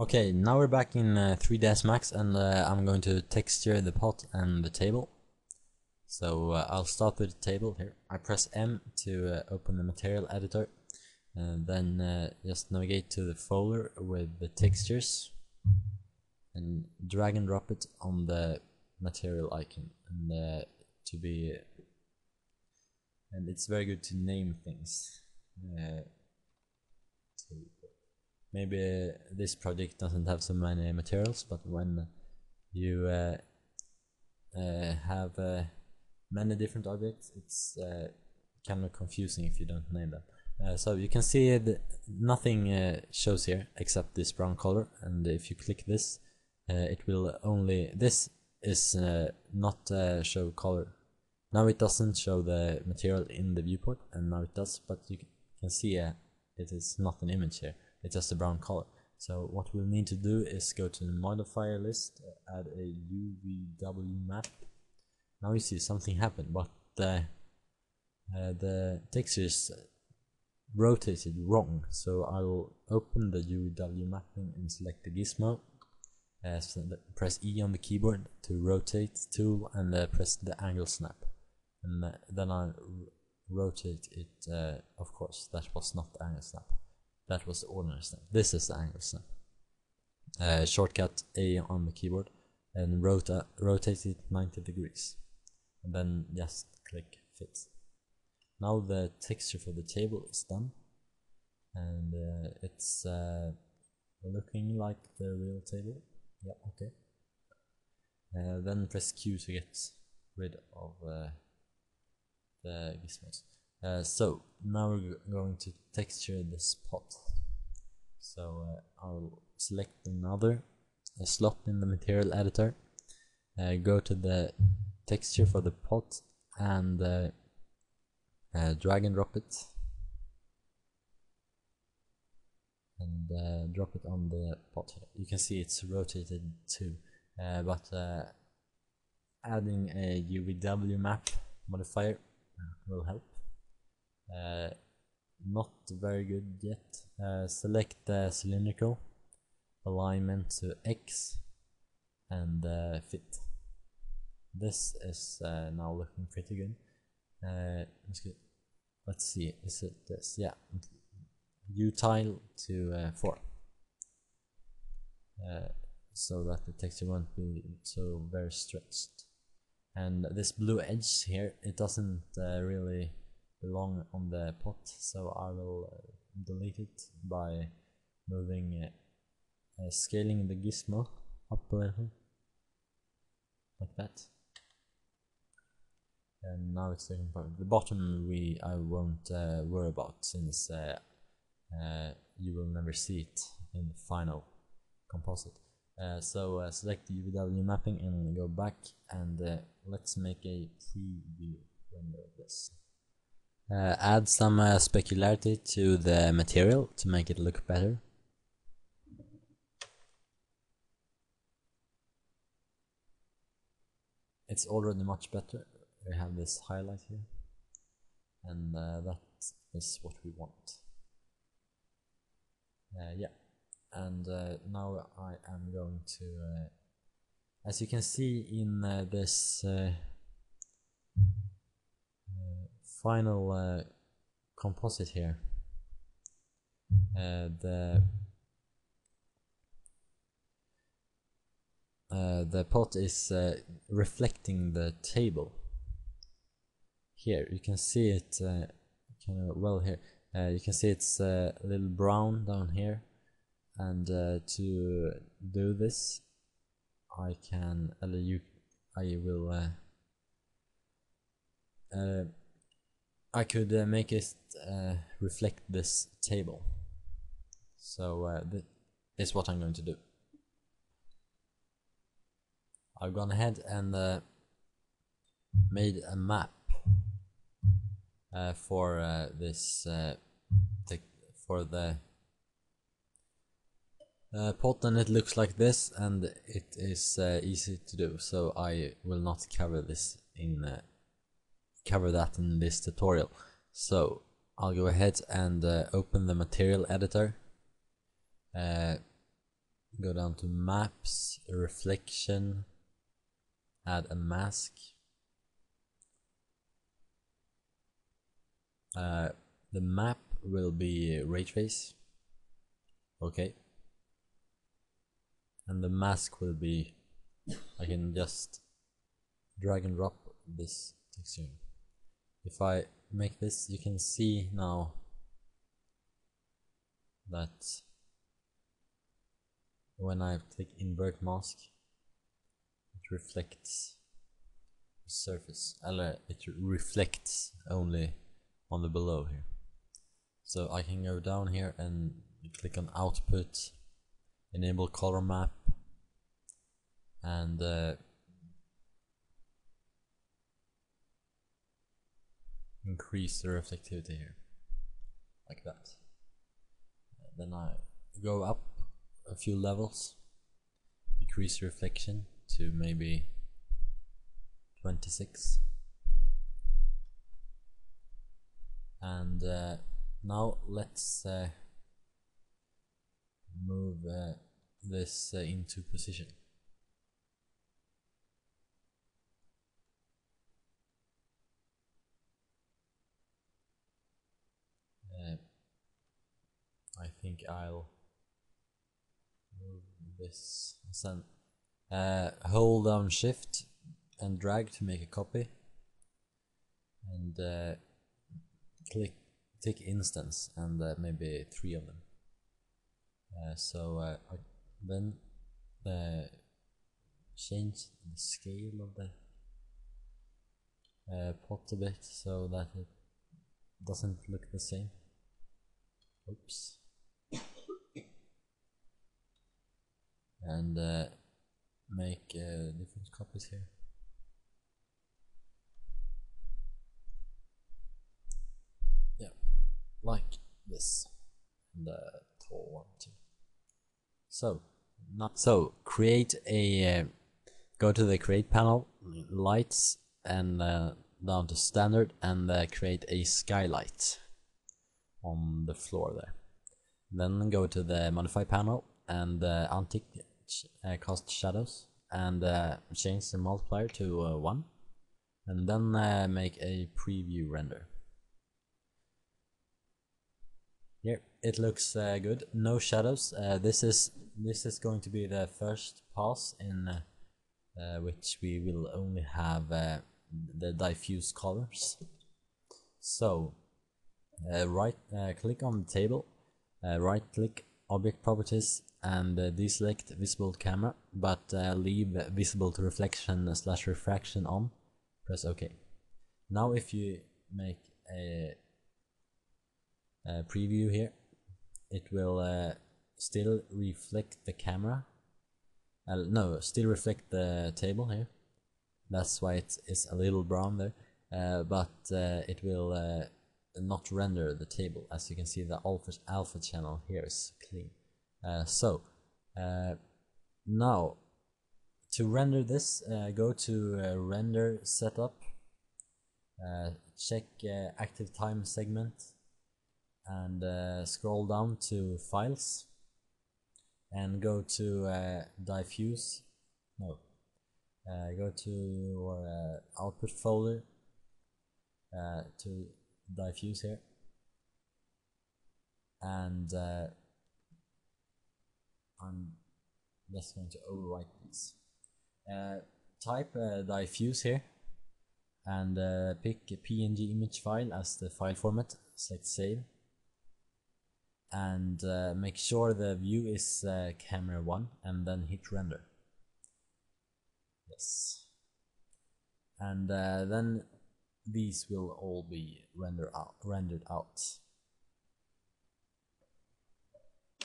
Okay, now we're back in uh, 3ds Max and uh, I'm going to texture the pot and the table. So uh, I'll start with the table here. I press M to uh, open the material editor and then uh, just navigate to the folder with the textures and drag and drop it on the material icon and uh, to be and it's very good to name things. To maybe this project doesn't have so many materials but when you uh, uh, have uh, many different objects it's uh, kind of confusing if you don't name them. Uh, so you can see that nothing uh, shows here except this brown color and if you click this it will only this is not show color. Now it doesn't show the material in the viewport and now it does but you can see it is not an image here it's just a brown color. So what we'll need to do is go to the modifier list, add a UVW map. Now you see something happened, but the uh, the texture is rotated wrong. So I will open the UVW mapping and select the gizmo. Uh, so press E on the keyboard to rotate tool and uh, press the angle snap. And uh, then I rotate it, uh, of course, that was not the angle snap. That was the ordinary snap. This is the angle snap. Uh, shortcut A on the keyboard and rota rotate it 90 degrees. And then just click fit. Now the texture for the table is done. And uh, it's uh, looking like the real table. Yeah, okay. Uh, then press Q to get rid of uh, the gizmos. Uh, so now we're going to texture this pot. So uh, I'll select another slot in the material editor, uh, go to the texture for the pot and uh, drag and drop it and uh, drop it on the pot. You can see it's rotated too, but adding a UVW map modifier will help uh, not very good yet. Uh, select the cylindrical alignment to X and uh, fit. This is uh, now looking pretty good. Uh, let's, get, let's see, is it this? Yeah, U Tile to uh, 4. so that the texture won't be so very stretched. And this blue edge here, it doesn't really belong on the pot so I will uh, delete it by moving uh, uh, scaling the gizmo up a little like that and now it's looking perfect. The bottom we I won't uh, worry about since uh, uh, you will never see it in the final composite. so select the UVW mapping and go back and let's make a preview render of this. Uh, add some uh, specularity to the material to make it look better. It's already much better. We have this highlight here. And uh, that is what we want. Uh, yeah. And uh, now I am going to... Uh, as you can see in this final uh, composite here. Uh, the uh, the pot is uh, reflecting the table. Here you can see it uh, kind of well here. Uh, you can see it's a little brown down here. And to do this I can you I will I could uh, make it uh, reflect this table. So uh, this is what I'm going to do. I've gone ahead and uh, made a map uh, for uh, this for the uh, pot and it looks like this and it is easy to do so I will not cover this in cover that in this tutorial. So I'll go ahead and uh, open the material editor. Uh, go down to maps, reflection, add a mask. Uh, the map will be ray trace. Okay. And the mask will be, I can just drag and drop this texture. If I make this, you can see now that when I click invert mask, it reflects the surface. It reflects only on the below here. So I can go down here and click on output, enable color map, and uh, increase the reflectivity here, like that. Then I go up a few levels, decrease reflection to maybe 26 and uh, now let's uh, move uh, this uh, into position uh, I think I'll move this and uh, hold down shift and drag to make a copy. And uh, click take instance and uh, maybe three of them. Uh, so uh, I then uh, change the scale of the uh, pot a bit so that it doesn't look the same. Oops and uh, make uh, different copies here. Yeah like this and the tall one too. So not so create a uh, go to the create panel lights and uh, down to standard and uh, create a skylight on the floor there. Then go to the modify panel and uh, uh, cast shadows and uh, change the multiplier to uh, 1 and then uh, make a preview render. Here it looks uh, good. No shadows. Uh, this is this is going to be the first pass in uh, which we will only have the diffuse colors. So right click on the table. Right click object properties and uh, deselect visible camera but uh, leave visible to reflection slash refraction on press ok. Now if you make a, a preview here it will uh, still reflect the camera. Uh, no still reflect the table here. That's why it is a little brown there. Uh, but uh, it will not render the table. As you can see the alpha, alpha channel here is clean. Uh, so uh, now to render this uh, go to uh, render setup uh, check uh, active time segment and scroll down to files and go to diffuse no go to your output folder to diffuse here. And uh, I'm just going to overwrite these. Uh, type uh, diffuse here and uh, pick a png image file as the file format select save. And uh, make sure the view is uh, camera 1 and then hit render. Yes. And uh, then these will all be render out rendered out